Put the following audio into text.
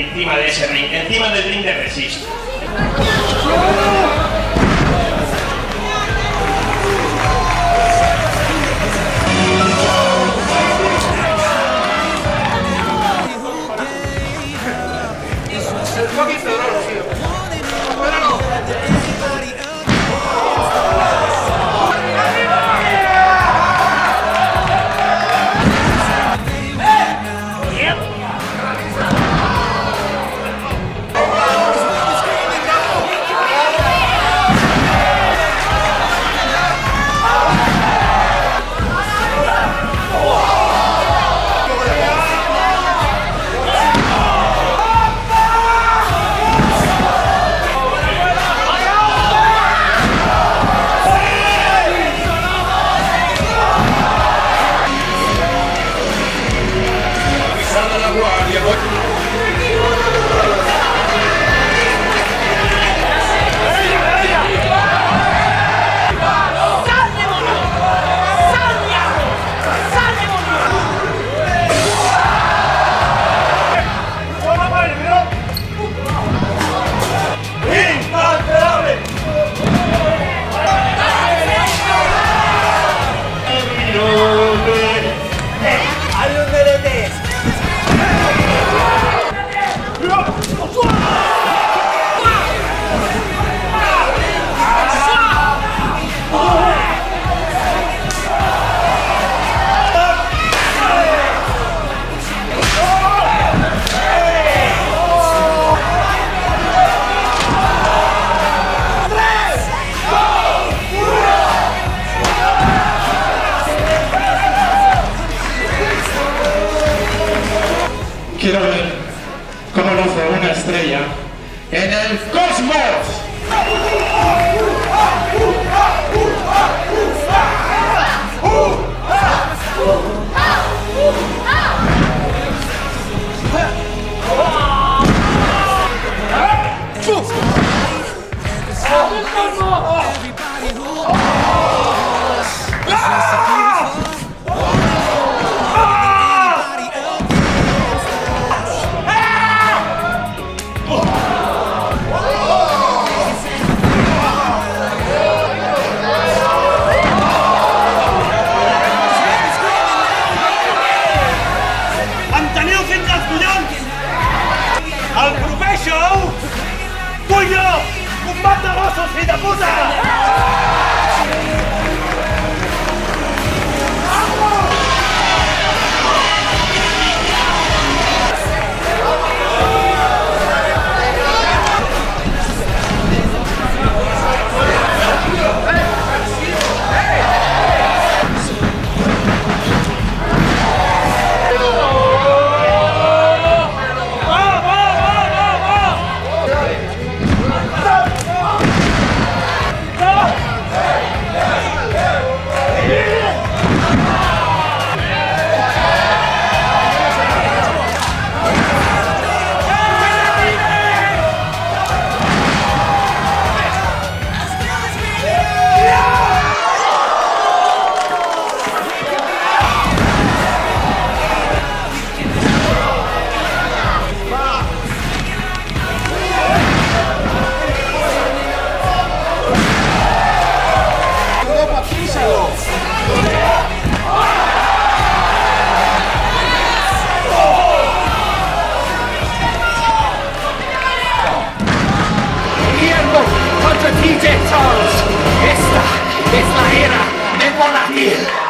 encima de ese ring, encima del ring de Resist. Quiero ver cómo luce una estrella en el TJ Charles. Esta es la era de Monarchy.